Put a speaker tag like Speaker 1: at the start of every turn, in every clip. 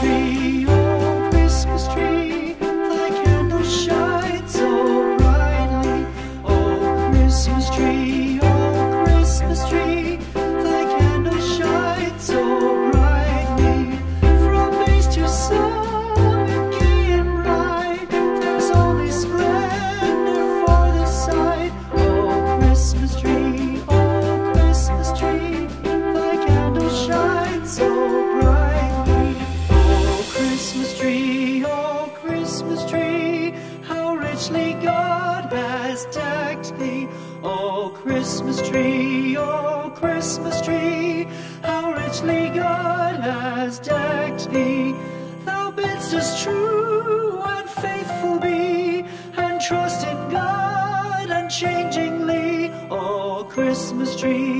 Speaker 1: tree. just as true and faithful be, and trust in God unchangingly. Oh, Christmas tree.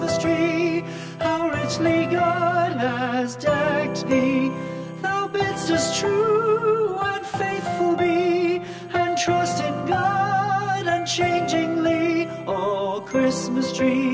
Speaker 1: Christmas tree, how richly God has decked thee. Thou bidst us true and faithful be, and trust in God unchangingly, O Christmas tree.